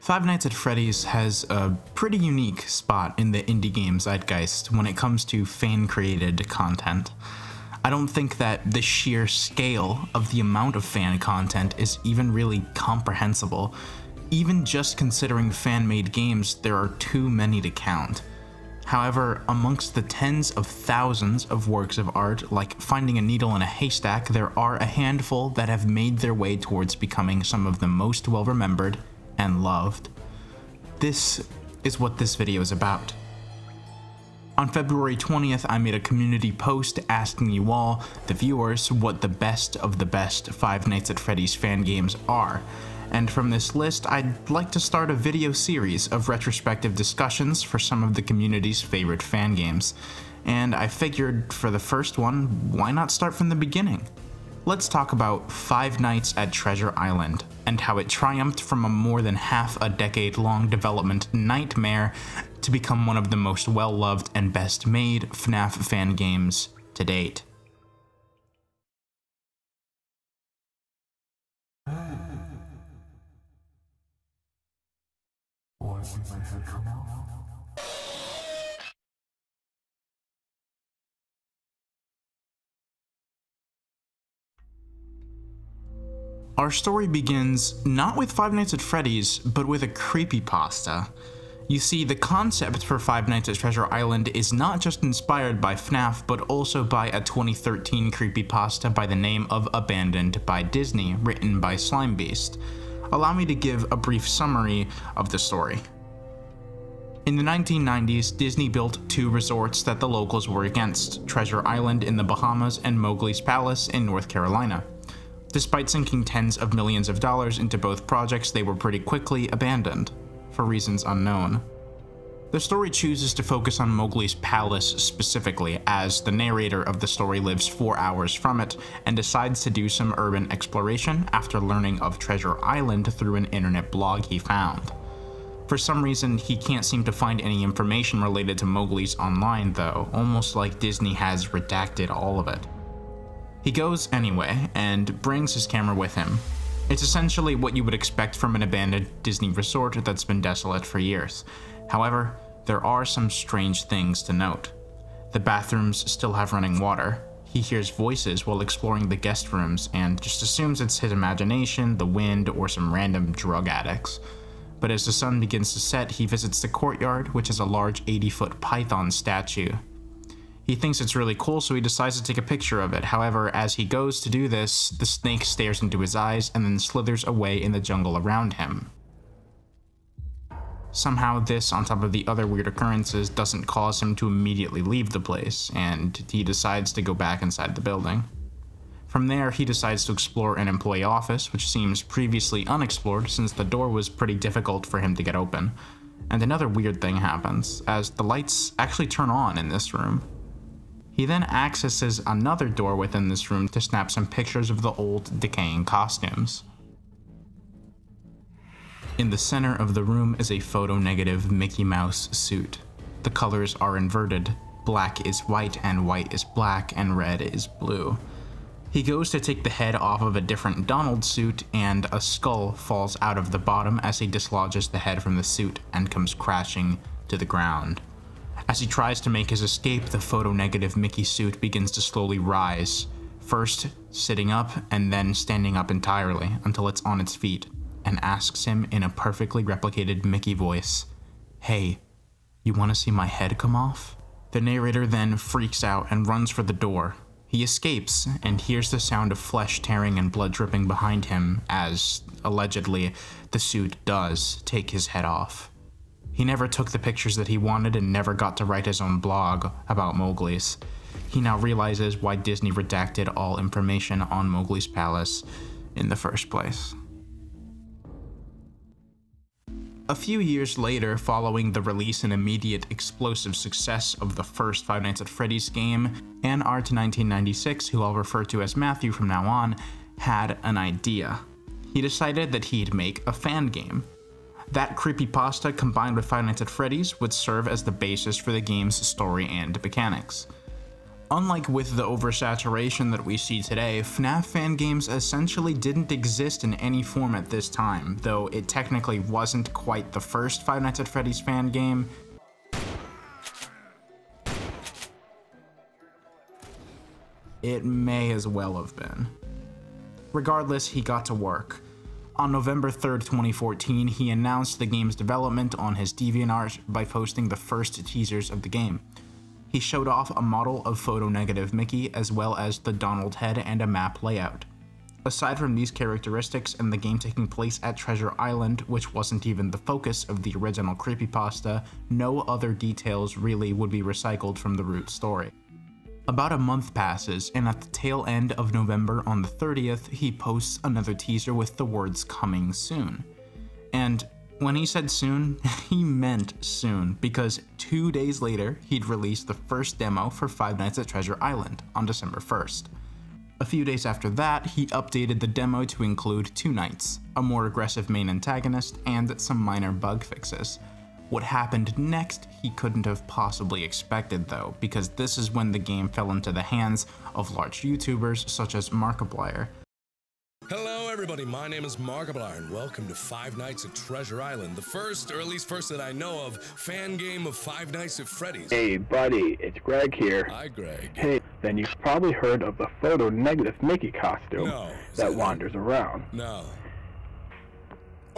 Five Nights at Freddy's has a pretty unique spot in the indie game zeitgeist when it comes to fan created content. I don't think that the sheer scale of the amount of fan content is even really comprehensible. Even just considering fan made games, there are too many to count. However, amongst the tens of thousands of works of art, like finding a needle in a haystack, there are a handful that have made their way towards becoming some of the most well remembered and loved. This is what this video is about. On February 20th, I made a community post asking you all, the viewers, what the best of the best Five Nights at Freddy's fan games are. And from this list, I'd like to start a video series of retrospective discussions for some of the community's favorite fan games. And I figured for the first one, why not start from the beginning? Let's talk about Five Nights at Treasure Island, and how it triumphed from a more than half a decade long development nightmare to become one of the most well loved and best made FNAF fan games to date. Our story begins not with Five Nights at Freddy's, but with a creepy pasta. You see, the concept for Five Nights at Treasure Island is not just inspired by FNAF, but also by a 2013 creepypasta by the name of Abandoned by Disney, written by Slimebeast. Allow me to give a brief summary of the story. In the 1990s, Disney built two resorts that the locals were against Treasure Island in the Bahamas and Mowgli's Palace in North Carolina. Despite sinking tens of millions of dollars into both projects, they were pretty quickly abandoned, for reasons unknown. The story chooses to focus on Mowgli's palace specifically, as the narrator of the story lives four hours from it and decides to do some urban exploration after learning of Treasure Island through an internet blog he found. For some reason, he can't seem to find any information related to Mowgli's online though, almost like Disney has redacted all of it. He goes anyway, and brings his camera with him. It's essentially what you would expect from an abandoned Disney resort that's been desolate for years. However, there are some strange things to note. The bathrooms still have running water. He hears voices while exploring the guest rooms and just assumes it's his imagination, the wind, or some random drug addicts. But as the sun begins to set, he visits the courtyard, which is a large 80 foot python statue. He thinks it's really cool, so he decides to take a picture of it. However, as he goes to do this, the snake stares into his eyes and then slithers away in the jungle around him. Somehow, this, on top of the other weird occurrences, doesn't cause him to immediately leave the place, and he decides to go back inside the building. From there, he decides to explore an employee office, which seems previously unexplored since the door was pretty difficult for him to get open. And another weird thing happens, as the lights actually turn on in this room. He then accesses another door within this room to snap some pictures of the old, decaying costumes. In the center of the room is a photo-negative Mickey Mouse suit. The colors are inverted. Black is white and white is black and red is blue. He goes to take the head off of a different Donald suit and a skull falls out of the bottom as he dislodges the head from the suit and comes crashing to the ground. As he tries to make his escape, the photo-negative Mickey suit begins to slowly rise, first sitting up and then standing up entirely until it's on its feet, and asks him in a perfectly replicated Mickey voice, Hey, you want to see my head come off? The narrator then freaks out and runs for the door. He escapes and hears the sound of flesh tearing and blood dripping behind him as, allegedly, the suit does take his head off. He never took the pictures that he wanted and never got to write his own blog about Mowgli's. He now realizes why Disney redacted all information on Mowgli's palace in the first place. A few years later, following the release and immediate explosive success of the first Five Nights at Freddy's game, AnArt1996, who I'll refer to as Matthew from now on, had an idea. He decided that he'd make a fan game. That creepypasta combined with Five Nights at Freddy's would serve as the basis for the game's story and mechanics. Unlike with the oversaturation that we see today, FNAF fan games essentially didn't exist in any form at this time, though it technically wasn't quite the first Five Nights at Freddy's fan game. It may as well have been. Regardless, he got to work. On November 3rd, 2014, he announced the game's development on his DeviantArt by posting the first teasers of the game. He showed off a model of photo negative Mickey as well as the Donald head and a map layout. Aside from these characteristics and the game taking place at Treasure Island, which wasn't even the focus of the original creepypasta, no other details really would be recycled from the root story. About a month passes, and at the tail end of November on the 30th, he posts another teaser with the words coming soon. And when he said soon, he meant soon, because two days later, he'd released the first demo for Five Nights at Treasure Island on December 1st. A few days after that, he updated the demo to include two nights, a more aggressive main antagonist, and some minor bug fixes. What happened next, he couldn't have possibly expected though, because this is when the game fell into the hands of large YouTubers such as Markiplier. Hello everybody, my name is Markiplier and welcome to Five Nights at Treasure Island, the first, or at least first that I know of, fan game of Five Nights at Freddy's. Hey buddy, it's Greg here. Hi Greg. Hey, then you've probably heard of the photo negative Mickey costume No. that wanders around. No.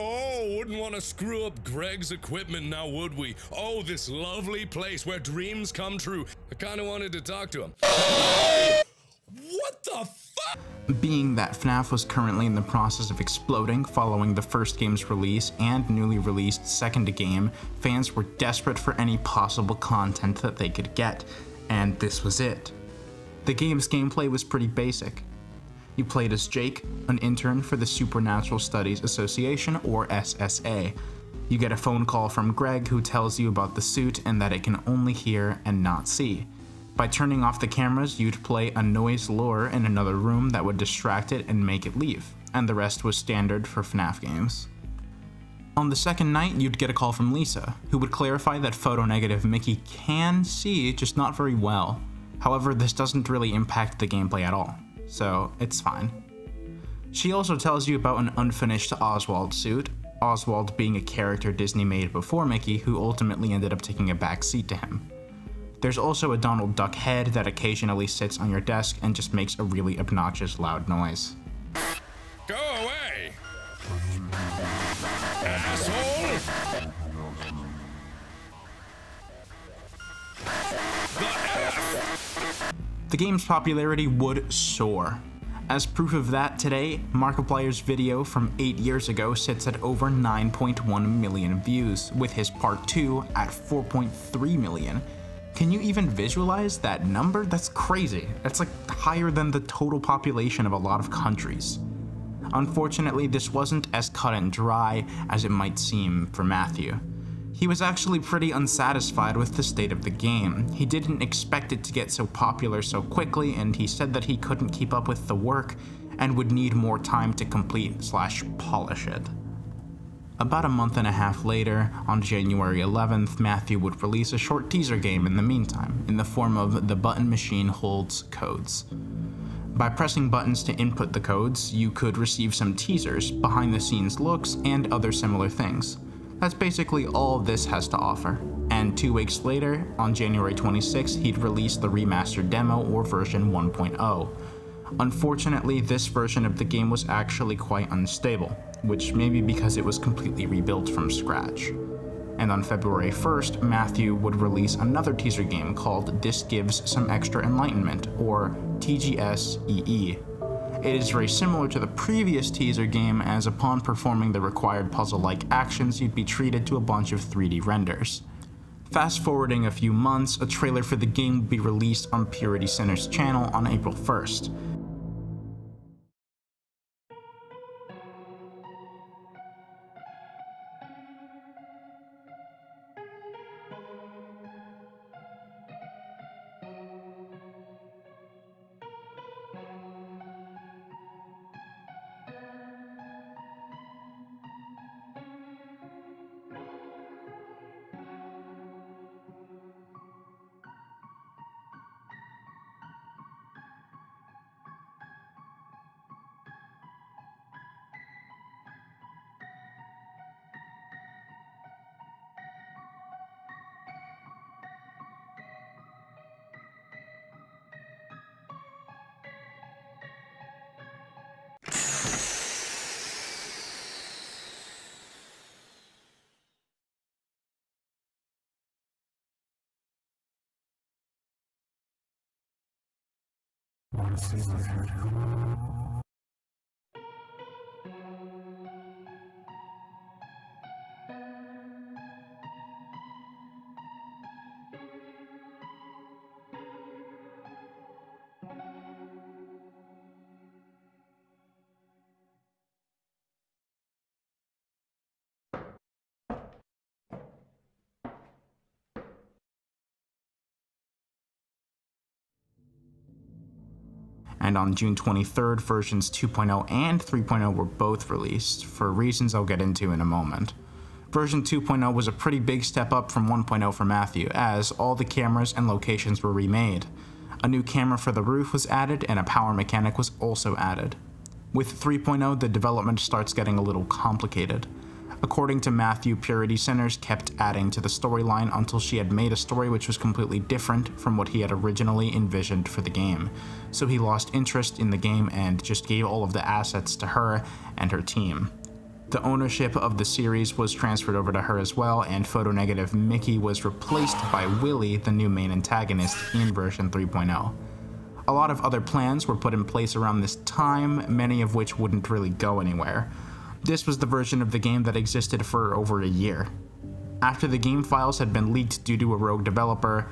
Oh, wouldn't want to screw up Greg's equipment now, would we? Oh, this lovely place where dreams come true. I kind of wanted to talk to him. what the fuck? Being that FNAF was currently in the process of exploding following the first game's release and newly released second game, fans were desperate for any possible content that they could get, and this was it. The game's gameplay was pretty basic. You played as Jake, an intern for the Supernatural Studies Association, or SSA. You get a phone call from Greg who tells you about the suit and that it can only hear and not see. By turning off the cameras, you'd play a noise lure in another room that would distract it and make it leave, and the rest was standard for FNAF games. On the second night, you'd get a call from Lisa, who would clarify that photo-negative Mickey can see, just not very well. However, this doesn't really impact the gameplay at all, so it's fine. She also tells you about an unfinished Oswald suit, Oswald being a character Disney made before Mickey who ultimately ended up taking a back seat to him. There's also a Donald Duck head that occasionally sits on your desk and just makes a really obnoxious loud noise. Go away! Asshole! The F! The game's popularity would soar. As proof of that, today, Markiplier's video from 8 years ago sits at over 9.1 million views, with his part 2 at 4.3 million. Can you even visualize that number? That's crazy. That's like higher than the total population of a lot of countries. Unfortunately, this wasn't as cut and dry as it might seem for Matthew. He was actually pretty unsatisfied with the state of the game. He didn't expect it to get so popular so quickly, and he said that he couldn't keep up with the work and would need more time to complete slash polish it. About a month and a half later, on January 11th, Matthew would release a short teaser game in the meantime, in the form of The Button Machine Holds Codes. By pressing buttons to input the codes, you could receive some teasers, behind the scenes looks, and other similar things. That's basically all this has to offer. And two weeks later, on January 26th, he'd release the remastered demo or version 1.0. Unfortunately, this version of the game was actually quite unstable, which may be because it was completely rebuilt from scratch. And on February 1st, Matthew would release another teaser game called This Gives Some Extra Enlightenment, or TGS EE. It is very similar to the previous teaser game, as upon performing the required puzzle like actions, you'd be treated to a bunch of 3D renders. Fast forwarding a few months, a trailer for the game would be released on Purity Sinners' channel on April 1st. Thank you. And on June 23rd, versions 2.0 and 3.0 were both released, for reasons I'll get into in a moment. Version 2.0 was a pretty big step up from 1.0 for Matthew, as all the cameras and locations were remade. A new camera for the roof was added, and a power mechanic was also added. With 3.0, the development starts getting a little complicated. According to Matthew, Purity Sinners kept adding to the storyline until she had made a story which was completely different from what he had originally envisioned for the game. So he lost interest in the game and just gave all of the assets to her and her team. The ownership of the series was transferred over to her as well, and photo negative Mickey was replaced by Willie, the new main antagonist, in version 3.0. A lot of other plans were put in place around this time, many of which wouldn't really go anywhere. This was the version of the game that existed for over a year. After the game files had been leaked due to a rogue developer,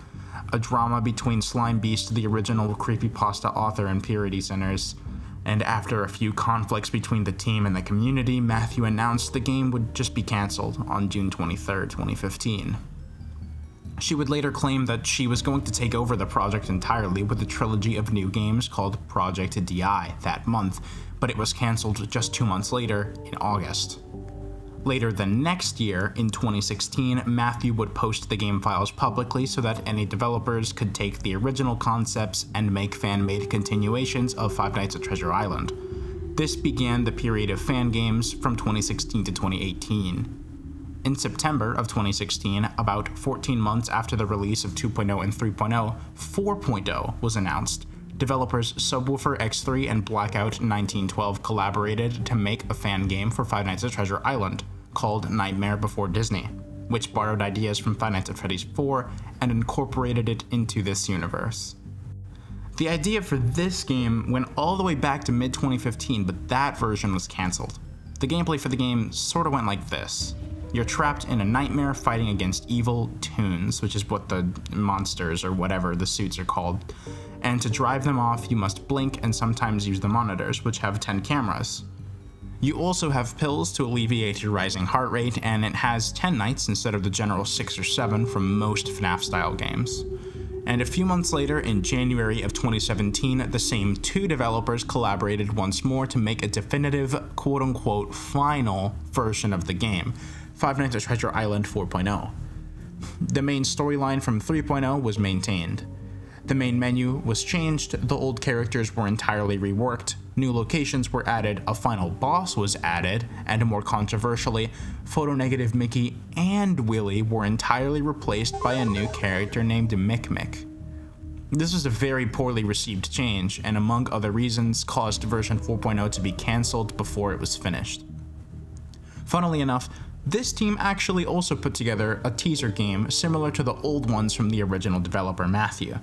a drama between Slimebeast, the original creepypasta author, and Purity Sinners, and after a few conflicts between the team and the community, Matthew announced the game would just be cancelled on June 23, 2015. She would later claim that she was going to take over the project entirely with a trilogy of new games called Project DI that month, but it was cancelled just two months later, in August. Later the next year, in 2016, Matthew would post the game files publicly so that any developers could take the original concepts and make fan made continuations of Five Nights at Treasure Island. This began the period of fan games from 2016 to 2018. In September of 2016, about 14 months after the release of 2.0 and 3.0, 4.0 was announced, developers Subwoofer X3 and Blackout 1912 collaborated to make a fan game for Five Nights at Treasure Island called Nightmare Before Disney, which borrowed ideas from Five Nights at Freddy's 4 and incorporated it into this universe. The idea for this game went all the way back to mid 2015, but that version was cancelled. The gameplay for the game sort of went like this. You're trapped in a nightmare fighting against evil toons, which is what the monsters or whatever the suits are called, and to drive them off, you must blink and sometimes use the monitors, which have 10 cameras. You also have pills to alleviate your rising heart rate, and it has 10 nights instead of the general 6 or 7 from most FNAF style games. And a few months later, in January of 2017, the same two developers collaborated once more to make a definitive, quote unquote, final version of the game Five Nights at Treasure Island 4.0. The main storyline from 3.0 was maintained. The main menu was changed, the old characters were entirely reworked, new locations were added, a final boss was added, and more controversially, photo negative Mickey and Willie were entirely replaced by a new character named Mick Mick. This was a very poorly received change, and among other reasons, caused version 4.0 to be cancelled before it was finished. Funnily enough, this team actually also put together a teaser game similar to the old ones from the original developer Matthew.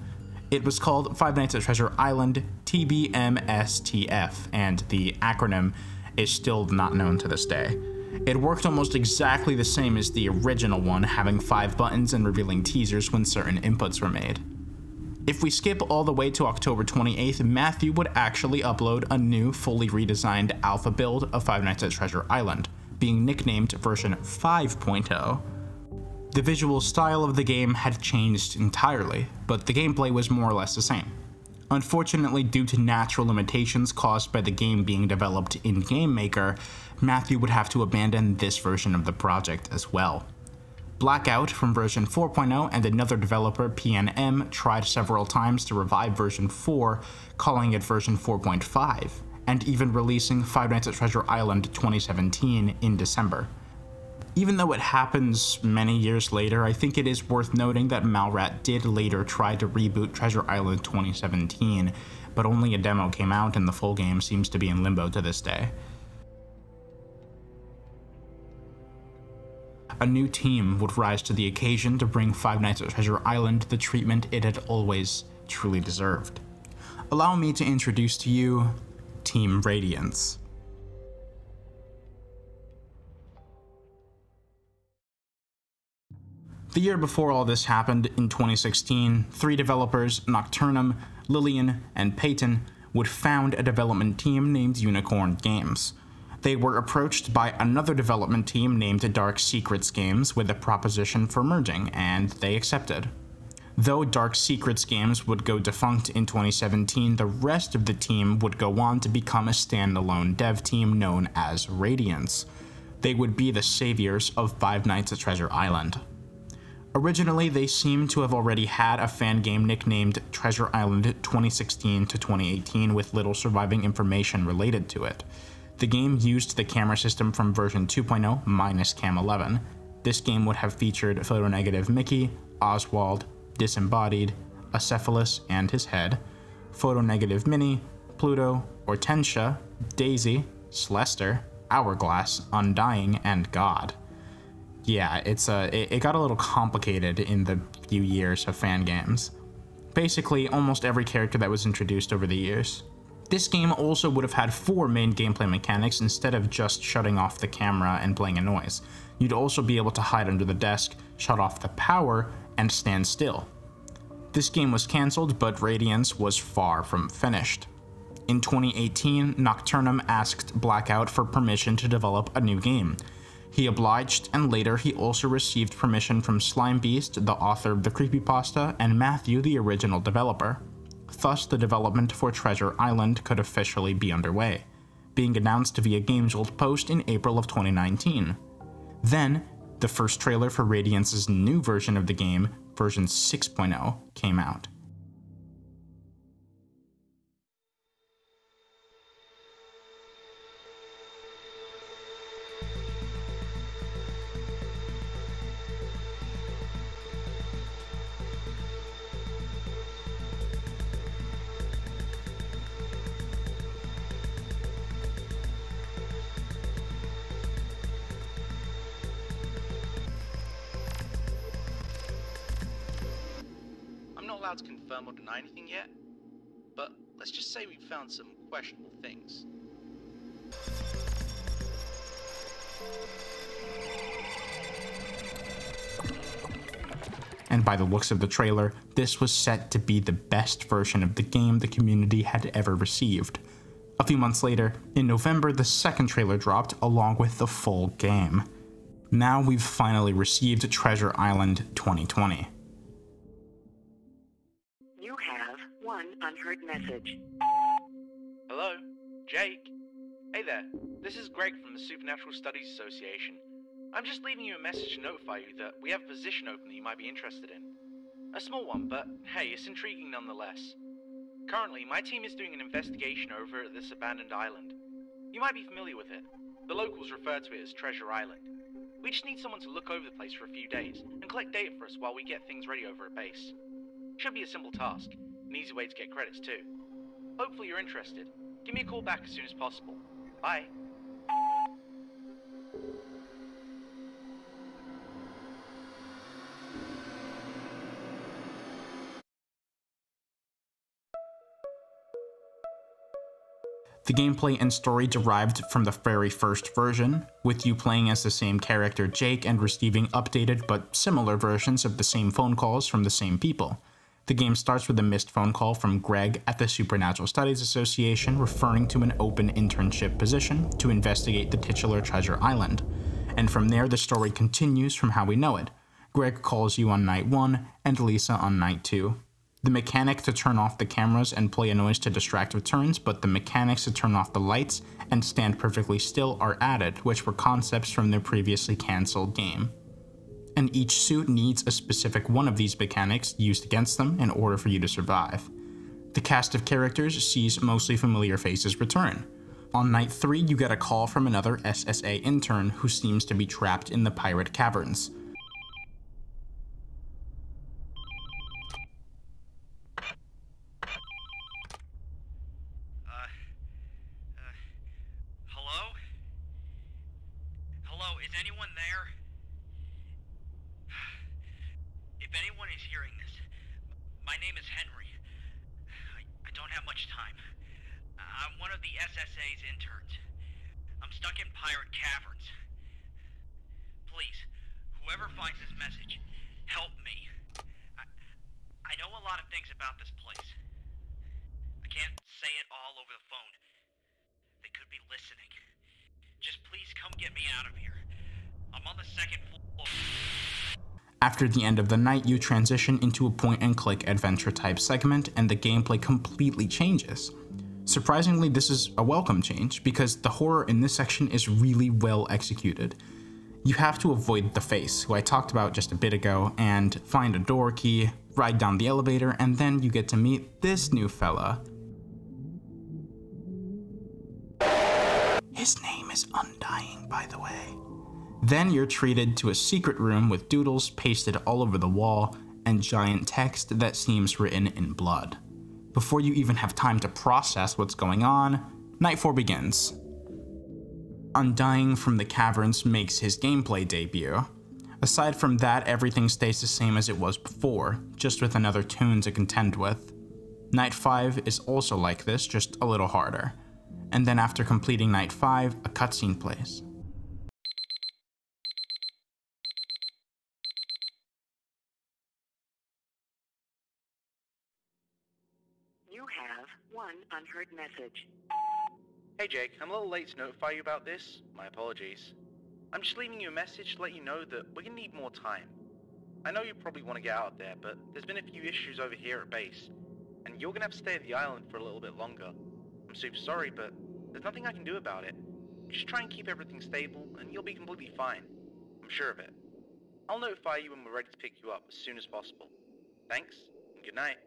It was called Five Nights at Treasure Island TBMSTF, and the acronym is still not known to this day. It worked almost exactly the same as the original one, having five buttons and revealing teasers when certain inputs were made. If we skip all the way to October 28th, Matthew would actually upload a new, fully redesigned alpha build of Five Nights at Treasure Island, being nicknamed version 5.0. The visual style of the game had changed entirely, but the gameplay was more or less the same. Unfortunately, due to natural limitations caused by the game being developed in Game Maker, Matthew would have to abandon this version of the project as well. Blackout from version 4.0 and another developer, PNM, tried several times to revive version 4, calling it version 4.5, and even releasing Five Nights at Treasure Island 2017 in December. Even though it happens many years later, I think it is worth noting that Malrat did later try to reboot Treasure Island 2017, but only a demo came out and the full game seems to be in limbo to this day. A new team would rise to the occasion to bring Five Nights at Treasure Island the treatment it had always truly deserved. allow me to introduce to you Team Radiance. The year before all this happened, in 2016, three developers, Nocturnum, Lillian, and Peyton, would found a development team named Unicorn Games. They were approached by another development team named Dark Secrets Games with a proposition for merging, and they accepted. Though Dark Secrets Games would go defunct in 2017, the rest of the team would go on to become a standalone dev team known as Radiance. They would be the saviors of Five Nights at Treasure Island. Originally, they seem to have already had a fan game nicknamed Treasure Island 2016 to 2018 with little surviving information related to it. The game used the camera system from version 2.0 minus Cam 11. This game would have featured photonegative Mickey, Oswald, Disembodied, Acephalus and his head, photonegative Minnie, Pluto, Hortensia, Daisy, Celester, Hourglass, Undying, and God yeah, it's uh, it, it got a little complicated in the few years of fan games. Basically, almost every character that was introduced over the years. This game also would have had four main gameplay mechanics instead of just shutting off the camera and playing a noise. You'd also be able to hide under the desk, shut off the power, and stand still. This game was cancelled, but Radiance was far from finished. In 2018, Nocturnum asked Blackout for permission to develop a new game, he obliged, and later he also received permission from Slimebeast, the author of the creepypasta, and Matthew, the original developer. Thus, the development for Treasure Island could officially be underway, being announced via GameJolt post in April of 2019. Then, the first trailer for Radiance's new version of the game, version 6.0, came out. Anything yet, but let's just say we found some questionable things. And by the looks of the trailer, this was set to be the best version of the game the community had ever received. A few months later, in November, the second trailer dropped along with the full game. Now we've finally received Treasure Island 2020. Unheard message. Hello? Jake? Hey there, this is Greg from the Supernatural Studies Association. I'm just leaving you a message to notify you that we have a position open that you might be interested in. A small one, but hey, it's intriguing nonetheless. Currently, my team is doing an investigation over at this abandoned island. You might be familiar with it. The locals refer to it as Treasure Island. We just need someone to look over the place for a few days and collect data for us while we get things ready over at base. Should be a simple task, an easy way to get credits too. Hopefully you're interested. Give me a call back as soon as possible. Bye. The gameplay and story derived from the very first version, with you playing as the same character Jake and receiving updated but similar versions of the same phone calls from the same people. The game starts with a missed phone call from Greg at the Supernatural Studies Association referring to an open internship position to investigate the titular Treasure Island. And from there, the story continues from how we know it. Greg calls you on night 1 and Lisa on night 2. The mechanic to turn off the cameras and play a noise to distract returns, but the mechanics to turn off the lights and stand perfectly still are added, which were concepts from their previously cancelled game and each suit needs a specific one of these mechanics used against them in order for you to survive. The cast of characters sees mostly familiar faces return. On night 3, you get a call from another SSA intern who seems to be trapped in the pirate caverns. anyone is hearing this, my name is Henry. I, I don't have much time. I'm one of the SSA's interns. I'm stuck in pirate caverns. Please, whoever finds this message, help me. I, I know a lot of things about this place. I can't say it all over the phone. They could be listening. Just please come get me out of here. I'm on the second floor. After the end of the night, you transition into a point and click adventure type segment, and the gameplay completely changes. Surprisingly, this is a welcome change because the horror in this section is really well executed. You have to avoid the face, who I talked about just a bit ago, and find a door key, ride down the elevator, and then you get to meet this new fella. His name is Undying, by the way. Then you're treated to a secret room with doodles pasted all over the wall and giant text that seems written in blood. Before you even have time to process what's going on, Night 4 begins. Undying from the Caverns makes his gameplay debut. Aside from that, everything stays the same as it was before, just with another toon to contend with. Night 5 is also like this, just a little harder. And then after completing Night 5, a cutscene plays. You have one unheard message. Hey Jake, I'm a little late to notify you about this. My apologies. I'm just leaving you a message to let you know that we're gonna need more time. I know you probably want to get out there, but there's been a few issues over here at base, and you're gonna have to stay at the island for a little bit longer. I'm super sorry, but there's nothing I can do about it. Just try and keep everything stable, and you'll be completely fine. I'm sure of it. I'll notify you when we're ready to pick you up as soon as possible. Thanks, and good night.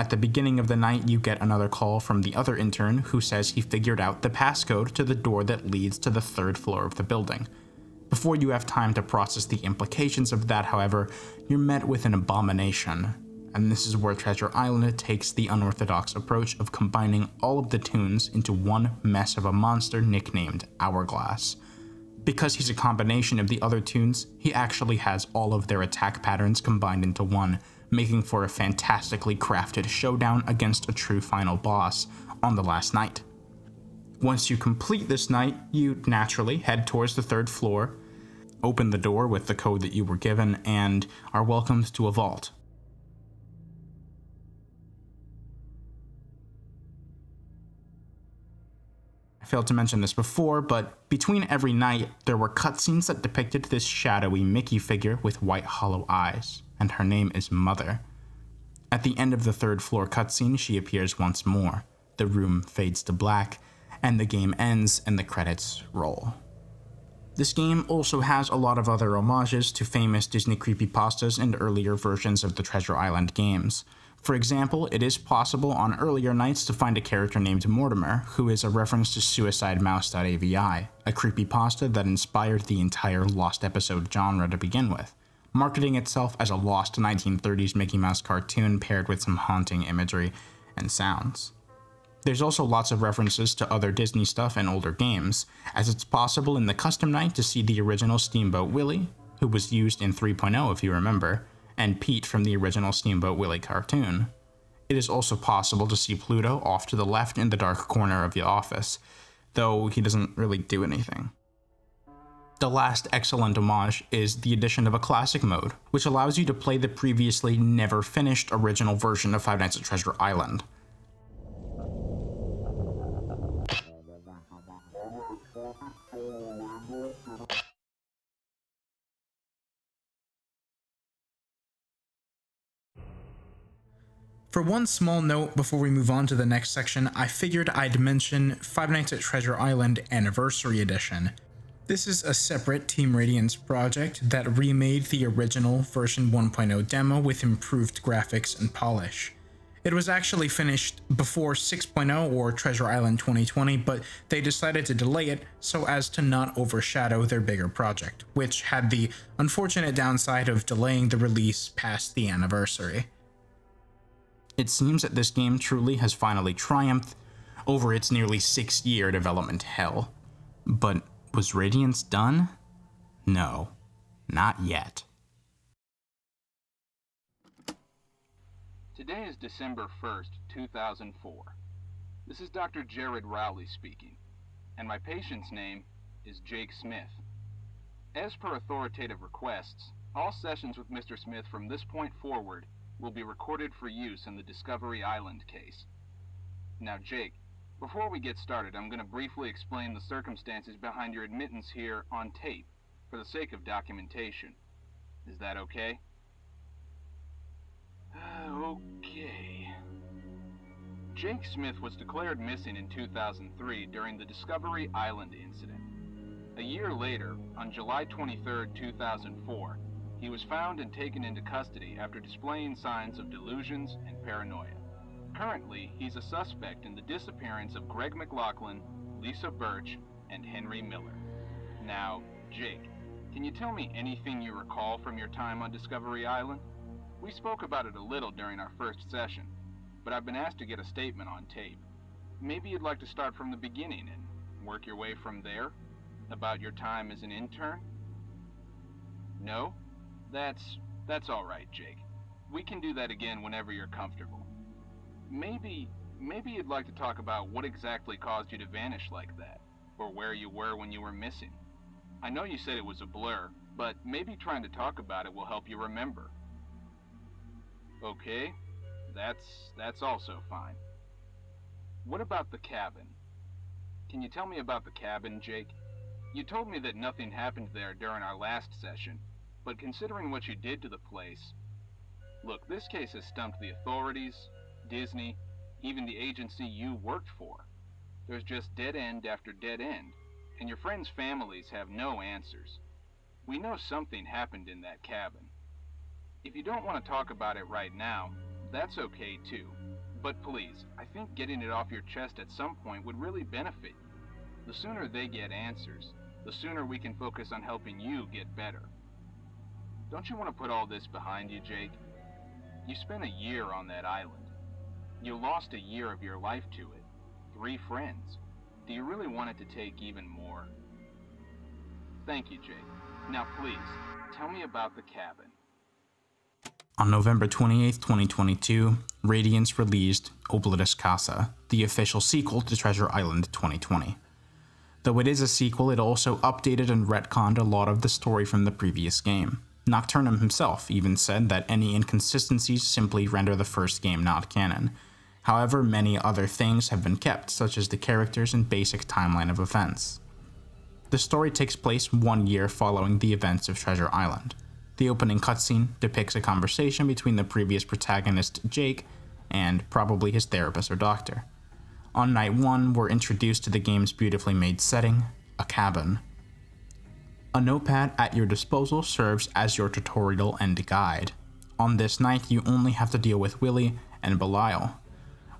At the beginning of the night, you get another call from the other intern who says he figured out the passcode to the door that leads to the third floor of the building. Before you have time to process the implications of that, however, you're met with an abomination. And this is where Treasure Island takes the unorthodox approach of combining all of the toons into one mess of a monster nicknamed Hourglass. Because he's a combination of the other toons, he actually has all of their attack patterns combined into one, making for a fantastically crafted showdown against a true final boss on the last night. Once you complete this night, you naturally head towards the third floor, open the door with the code that you were given, and are welcomed to a vault. I failed to mention this before, but between every night, there were cutscenes that depicted this shadowy Mickey figure with white hollow eyes, and her name is Mother. At the end of the third floor cutscene, she appears once more. The room fades to black, and the game ends and the credits roll. This game also has a lot of other homages to famous Disney creepypastas and earlier versions of the Treasure Island games. For example, it is possible on earlier nights to find a character named Mortimer, who is a reference to SuicideMouse.avi, a creepypasta that inspired the entire Lost episode genre to begin with, marketing itself as a lost 1930s Mickey Mouse cartoon paired with some haunting imagery and sounds. There's also lots of references to other Disney stuff and older games, as it's possible in the custom night to see the original Steamboat Willie, who was used in 3.0 if you remember, and Pete from the original Steamboat Willie cartoon. It is also possible to see Pluto off to the left in the dark corner of the office, though he doesn't really do anything. The last excellent homage is the addition of a classic mode, which allows you to play the previously never finished original version of Five Nights at Treasure Island. For one small note before we move on to the next section, I figured I'd mention Five Nights at Treasure Island Anniversary Edition. This is a separate Team Radiance project that remade the original version 1.0 demo with improved graphics and polish. It was actually finished before 6.0 or Treasure Island 2020, but they decided to delay it so as to not overshadow their bigger project, which had the unfortunate downside of delaying the release past the anniversary. It seems that this game truly has finally triumphed over its nearly six year development hell. But was Radiance done? No, not yet. Today is December 1st, 2004. This is Dr. Jared Rowley speaking, and my patient's name is Jake Smith. As per authoritative requests, all sessions with Mr. Smith from this point forward will be recorded for use in the Discovery Island case. Now, Jake, before we get started, I'm going to briefly explain the circumstances behind your admittance here on tape for the sake of documentation. Is that okay? okay. Jake Smith was declared missing in 2003 during the Discovery Island incident. A year later, on July 23, 2004, he was found and taken into custody after displaying signs of delusions and paranoia. Currently, he's a suspect in the disappearance of Greg McLaughlin, Lisa Birch, and Henry Miller. Now, Jake, can you tell me anything you recall from your time on Discovery Island? We spoke about it a little during our first session, but I've been asked to get a statement on tape. Maybe you'd like to start from the beginning and work your way from there? About your time as an intern? No? That's... that's alright, Jake. We can do that again whenever you're comfortable. Maybe... maybe you'd like to talk about what exactly caused you to vanish like that, or where you were when you were missing. I know you said it was a blur, but maybe trying to talk about it will help you remember. Okay, that's that's also fine. What about the cabin? Can you tell me about the cabin, Jake? You told me that nothing happened there during our last session, but considering what you did to the place... Look, this case has stumped the authorities, Disney, even the agency you worked for. There's just dead end after dead end, and your friends' families have no answers. We know something happened in that cabin. If you don't want to talk about it right now, that's okay too. But please, I think getting it off your chest at some point would really benefit you. The sooner they get answers, the sooner we can focus on helping you get better. Don't you want to put all this behind you, Jake? You spent a year on that island. You lost a year of your life to it. Three friends. Do you really want it to take even more? Thank you, Jake. Now please, tell me about the cabin. On November 28, 2022, Radiance released Oblitus Casa, the official sequel to Treasure Island 2020. Though it is a sequel, it also updated and retconned a lot of the story from the previous game. Nocturnum himself even said that any inconsistencies simply render the first game not canon. However, many other things have been kept, such as the characters and basic timeline of events. The story takes place one year following the events of Treasure Island. The opening cutscene depicts a conversation between the previous protagonist, Jake, and probably his therapist or doctor. On night 1, we're introduced to the game's beautifully made setting, a cabin. A notepad at your disposal serves as your tutorial and guide. On this night, you only have to deal with Willie and Belial.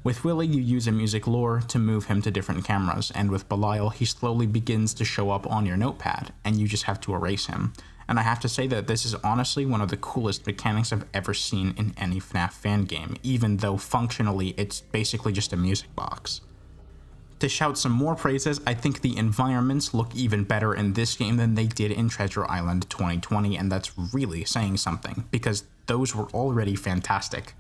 With Willie, you use a music lure to move him to different cameras, and with Belial, he slowly begins to show up on your notepad, and you just have to erase him and I have to say that this is honestly one of the coolest mechanics I've ever seen in any FNAF fan game, even though functionally it's basically just a music box. To shout some more praises, I think the environments look even better in this game than they did in Treasure Island 2020, and that's really saying something, because those were already fantastic.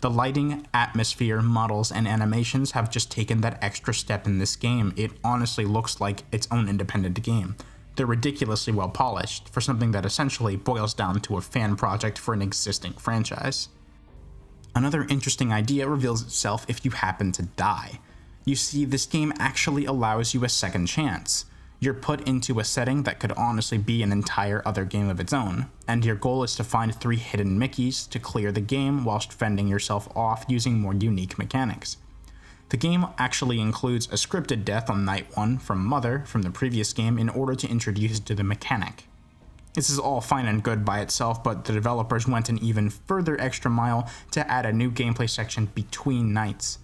The lighting, atmosphere, models, and animations have just taken that extra step in this game. It honestly looks like its own independent game they're ridiculously well polished for something that essentially boils down to a fan project for an existing franchise. Another interesting idea reveals itself if you happen to die. You see, this game actually allows you a second chance. You're put into a setting that could honestly be an entire other game of its own, and your goal is to find three hidden Mickeys to clear the game whilst fending yourself off using more unique mechanics. The game actually includes a scripted death on night 1 from Mother from the previous game in order to introduce to the mechanic. This is all fine and good by itself, but the developers went an even further extra mile to add a new gameplay section between nights.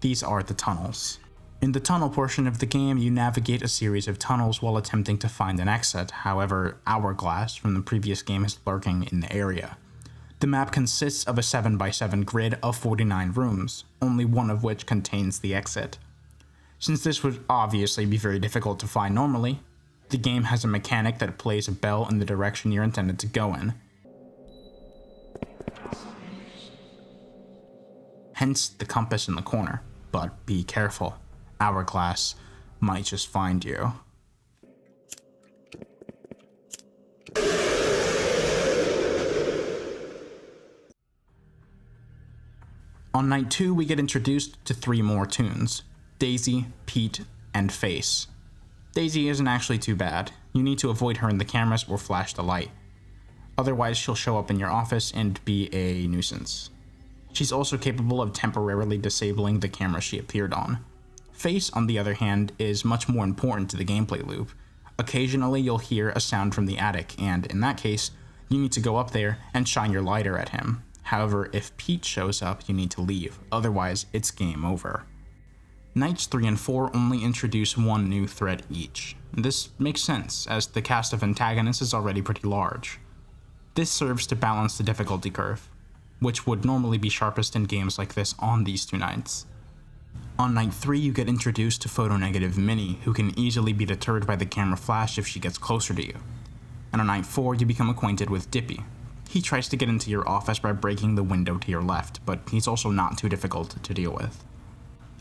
These are the tunnels. In the tunnel portion of the game, you navigate a series of tunnels while attempting to find an exit, however, Hourglass from the previous game is lurking in the area. The map consists of a 7x7 grid of 49 rooms, only one of which contains the exit. Since this would obviously be very difficult to find normally, the game has a mechanic that plays a bell in the direction you're intended to go in. hence the compass in the corner. But be careful, Hourglass might just find you. On night 2, we get introduced to three more toons Daisy, Pete, and Face. Daisy isn't actually too bad. You need to avoid her in the cameras or flash the light. Otherwise, she'll show up in your office and be a nuisance. She's also capable of temporarily disabling the camera she appeared on. Face, on the other hand, is much more important to the gameplay loop. Occasionally, you'll hear a sound from the attic, and in that case, you need to go up there and shine your lighter at him. However, if Pete shows up, you need to leave, otherwise, it's game over. Nights 3 and 4 only introduce one new threat each. This makes sense, as the cast of antagonists is already pretty large. This serves to balance the difficulty curve, which would normally be sharpest in games like this on these two nights. On night 3, you get introduced to photonegative Minnie, who can easily be deterred by the camera flash if she gets closer to you. And on night 4, you become acquainted with Dippy. He tries to get into your office by breaking the window to your left, but he's also not too difficult to deal with.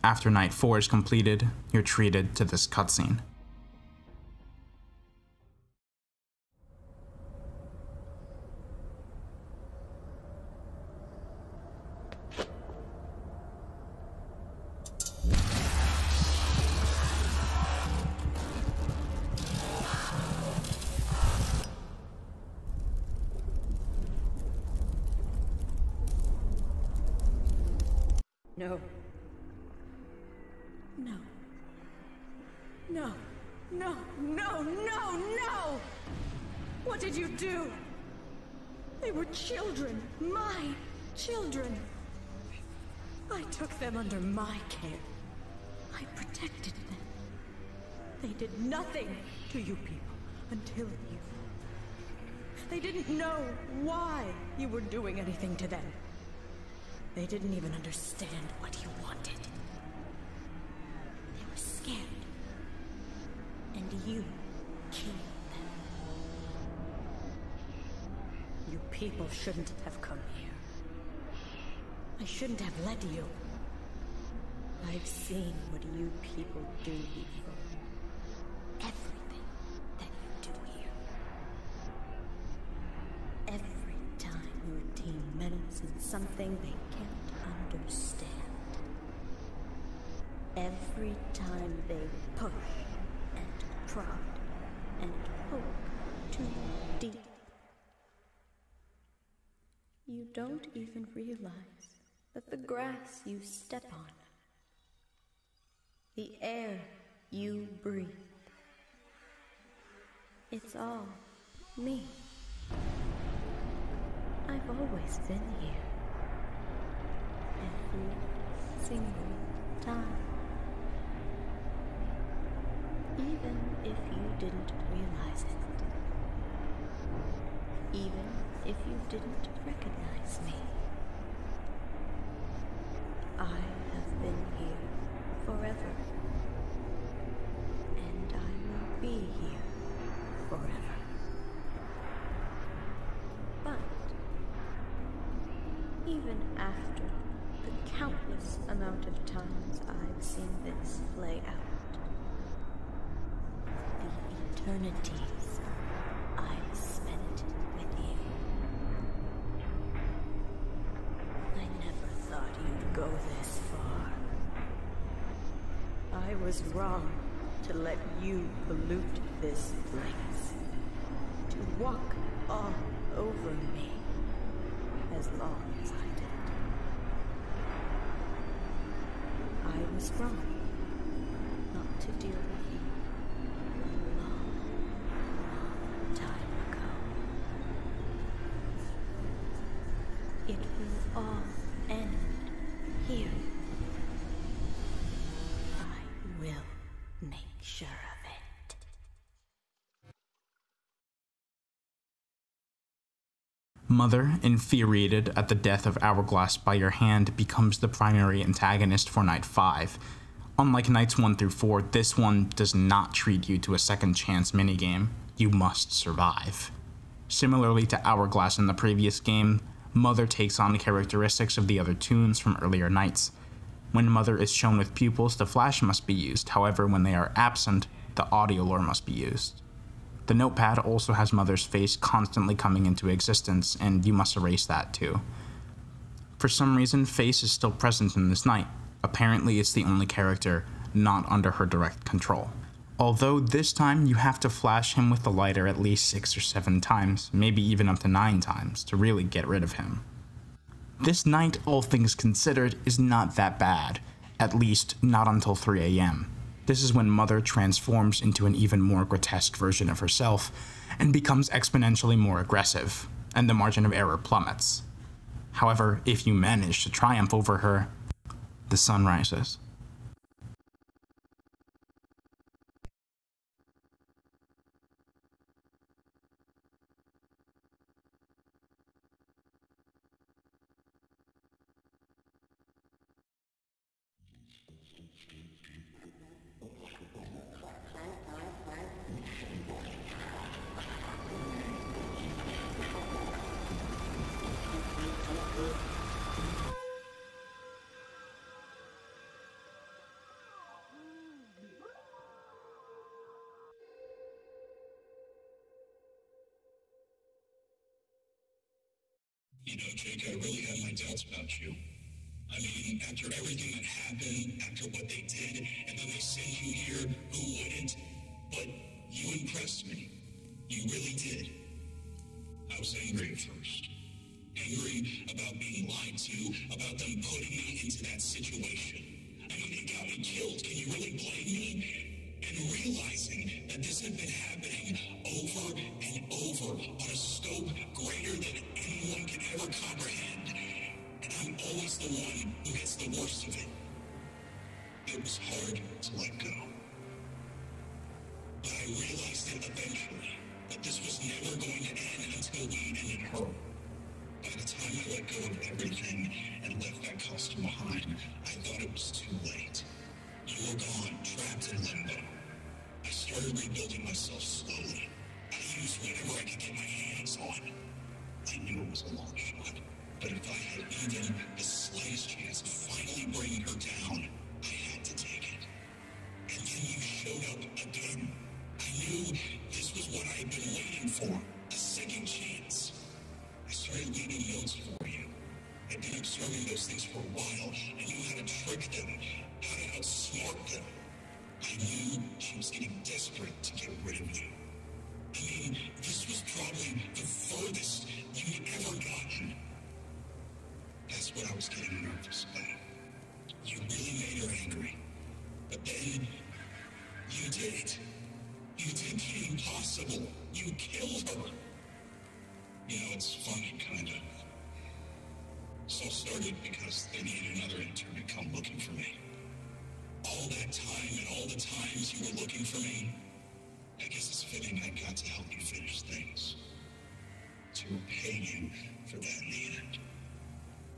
After night 4 is completed, you're treated to this cutscene. Even understand what you wanted. They were scared. And you killed them. You people shouldn't have come here. I shouldn't have let you. I've seen what you people do before. Everything that you do here. Every time your team meddles in something they understand. Every time they push and prod and poke too deep. You don't even realize that the grass you step on, the air you breathe, it's all me. I've always been here. Single time. Even if you didn't realize it. Even if you didn't recognize me. I have been here forever. And I will be here forever. But even after countless amount of times I've seen this play out, the eternities I've spent with you, I never thought you'd go this far. I was wrong to let you pollute this place, to walk all over me as long as I did. I was wrong not to deal with Mother, infuriated at the death of Hourglass by your hand, becomes the primary antagonist for Night 5. Unlike Nights 1 through 4, this one does not treat you to a second chance minigame. You must survive. Similarly to Hourglass in the previous game, Mother takes on the characteristics of the other toons from earlier nights. When Mother is shown with pupils, the flash must be used, however, when they are absent, the audio lure must be used. The notepad also has Mother's face constantly coming into existence, and you must erase that too. For some reason, Face is still present in this night. Apparently, it's the only character not under her direct control. Although this time you have to flash him with the lighter at least six or seven times, maybe even up to nine times, to really get rid of him. This night, all things considered, is not that bad, at least not until 3 am. This is when Mother transforms into an even more grotesque version of herself and becomes exponentially more aggressive, and the margin of error plummets. However, if you manage to triumph over her, the sun rises. You know, Jake, I really have my doubts about you. I mean, after everything that happened, after what they did, and then they send you here, who wouldn't? But you impressed me. You really did. I was angry at first. Angry about being lied to, about them putting me into that situation. I mean, they got me killed. Can you really blame me? And realizing that this had been happening over and over on a scope greater than ever comprehend. And I'm always the one who gets the worst of it. It was hard to let go. But I realized it eventually, that this was never going to end until we ended her. By the time I let go of everything and left that costume behind, I thought it was too late. You were gone, trapped in limbo. I started rebuilding myself slowly. I used whatever I could get my hands on. I knew it was a long shot, but if I had even the slightest chance of finally bringing her down, I had to take it. And then you showed up again. I knew this was what I had been waiting for a second chance. I started leaving notes for you. I'd been observing those things for a while. I knew how to trick them, how to outsmart them. I knew she was getting desperate to get rid of you. Mean, this was probably the furthest you'd ever gotten. That's what I was getting nervous about. You really made her angry. But then, you did it. You did the impossible. You killed her. You know, it's funny, kind of. So started because they needed another intern to come looking for me. All that time and all the times you were looking for me, I guess it's fitting I got to help you finish things. To repay you for that in the end.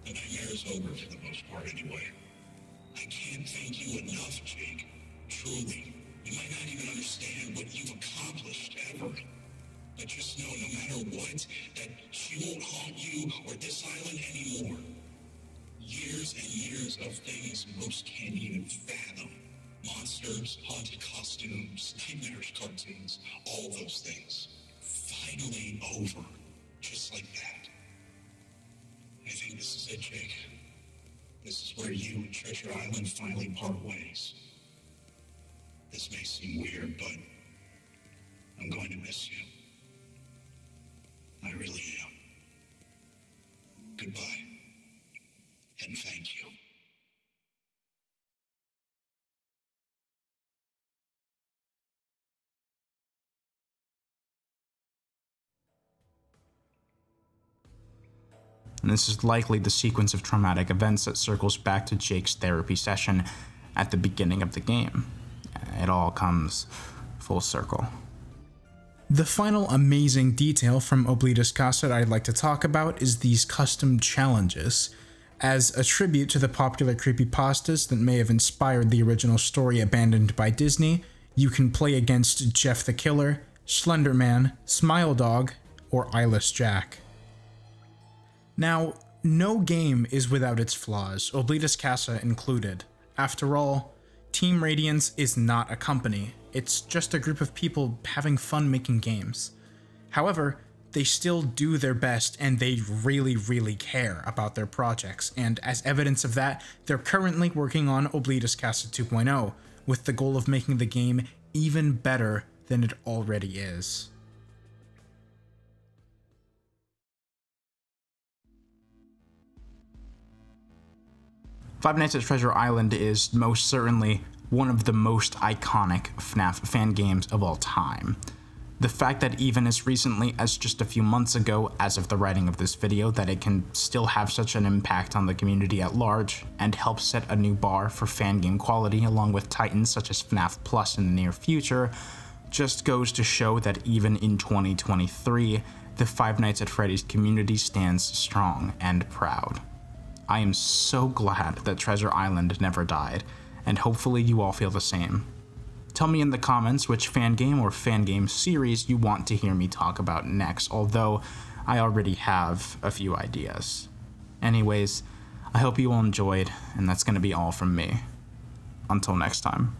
The nightmare is over for the most part anyway. I can't thank you enough, Jake. Truly. You might not even understand what you've accomplished ever. But just know, no matter what, that she won't haunt you or this island anymore. Years and years of things most can't even fathom. Monsters, haunted costumes, and Island finally part ways. This may seem weird, but I'm going to miss you. And this is likely the sequence of traumatic events that circles back to Jake's therapy session at the beginning of the game. It all comes full circle. The final amazing detail from Oblitus Casa I'd like to talk about is these custom challenges. As a tribute to the popular creepypastas that may have inspired the original story abandoned by Disney, you can play against Jeff the Killer, Slenderman, Smile Dog, or Eyeless Jack. Now, no game is without its flaws, Oblitus Casa included. After all, Team Radiance is not a company, it's just a group of people having fun making games. However, they still do their best and they really, really care about their projects, and as evidence of that, they're currently working on Oblitus Casa 2.0, with the goal of making the game even better than it already is. Five Nights at Treasure Island is most certainly one of the most iconic FNAF fan games of all time. The fact that even as recently as just a few months ago, as of the writing of this video, that it can still have such an impact on the community at large, and help set a new bar for fan game quality along with titans such as FNAF Plus in the near future, just goes to show that even in 2023, the Five Nights at Freddy's community stands strong and proud. I am so glad that Treasure Island never died, and hopefully you all feel the same. Tell me in the comments which fan game or fan game series you want to hear me talk about next, although I already have a few ideas. Anyways, I hope you all enjoyed, and that's going to be all from me. Until next time.